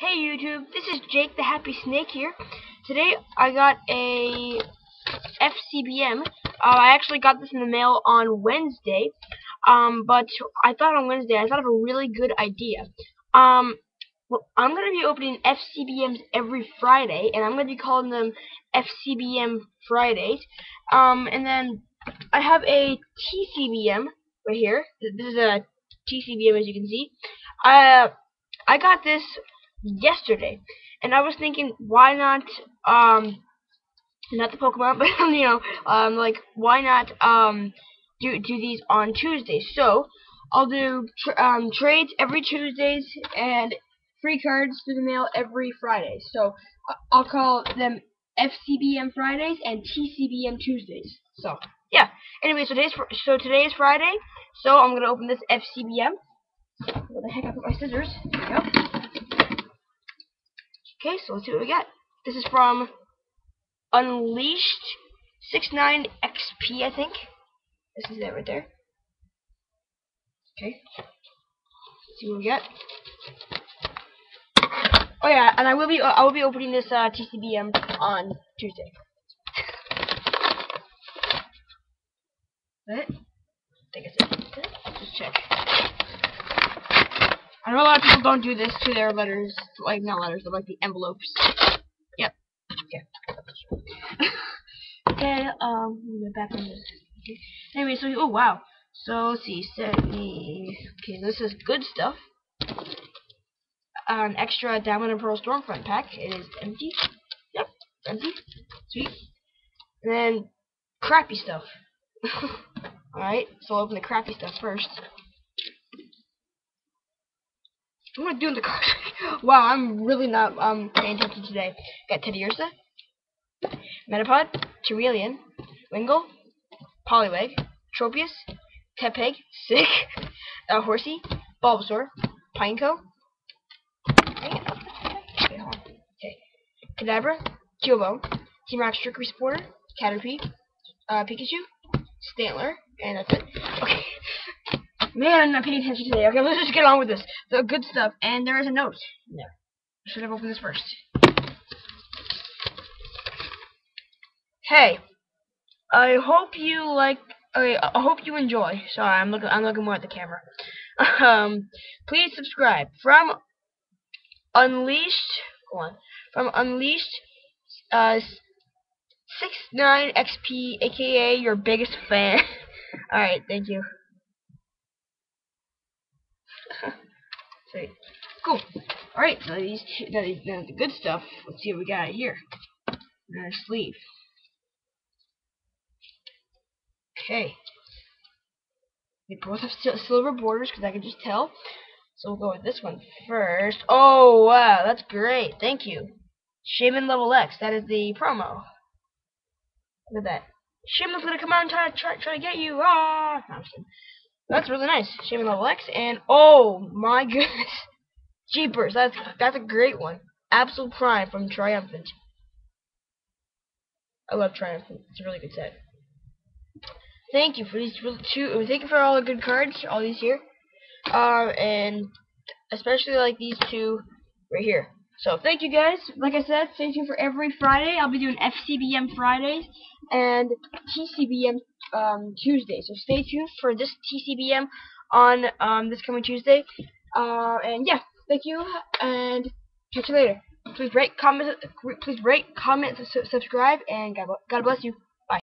Hey YouTube, this is Jake the Happy Snake here. Today I got a FCBM. Uh, I actually got this in the mail on Wednesday, um, but I thought on Wednesday I thought of a really good idea. Um, well, I'm going to be opening FCBMs every Friday, and I'm going to be calling them FCBM Fridays. Um, and then I have a TCBM right here. This is a TCBM as you can see. Uh, I got this yesterday, and I was thinking, why not, um, not the Pokemon, but you know, um, like why not um do do these on Tuesdays? So I'll do tr um trades every Tuesdays and free cards through the mail every Friday. So I'll call them FCBM Fridays and TCBM Tuesdays. So yeah. Anyway, so today's so today is Friday. So I'm gonna open this FCBM. Where the heck I put my scissors? There we go. Okay, so let's see what we got. This is from Unleashed 69XP, I think. This is it right there. Okay. Let's see what we got. Oh yeah, and I will be I will be opening this uh, TCBM on Tuesday. That? I think it's it. Just check. I know a lot of people don't do this to their letters, like not letters, but like the envelopes. Yep. Okay. okay. Um. we're Back on this. Okay. Anyway, so oh wow. So let's see. Set me. Okay, this is good stuff. An extra Diamond and Pearl Stormfront pack. It is empty. Yep. Empty. Sweet. And then crappy stuff. Alright, so I'll open the crappy stuff first. What am I doing the cards? wow, I'm really not um paying attention today. Got Teddiursa, Metapod, Tyreelian, Wingull, Poliwag, Tropius, Tepig, Sick, uh, Horsea, Bulbasaur, Pineco, okay, Kadabra, Kyobo, Team Rock Trickery Supporter, Caterpie, uh, Pikachu, Stantler, and that's it. Okay. Man, I'm not paying attention today. Okay, let's just get on with this. The good stuff. And there is a note. No. I should have opened this first. Hey. I hope you like okay, I hope you enjoy. Sorry, I'm looking I'm looking more at the camera. um please subscribe. From Unleashed hold on. From Unleashed uh 69XP, aka your biggest fan. Alright, thank you. Sweet. Cool. Alright, so these two, now, now the good stuff. Let's see what we got here. Another sleeve. Okay. They both have silver borders because I can just tell. So we'll go with this one first. Oh, wow, that's great. Thank you. Shaymin Level X. That is the promo. Look at that. Shaymin's gonna come out and try, try, try to get you. Ah! That's really nice. Shaymin Level X. And, oh, my goodness. Jeepers. That's, that's a great one. Absol Prime from Triumphant. I love Triumphant. It's a really good set. Thank you for these two. Thank you for all the good cards, all these here, uh, and especially like these two right here. So thank you guys. Like I said, stay tuned for every Friday. I'll be doing FCBM Fridays and TCBM um, Tuesday. So stay tuned for this TCBM on um, this coming Tuesday. Uh, and yeah, thank you, and catch you later. Please rate, comment, please rate, comment, subscribe, and God, God bless you.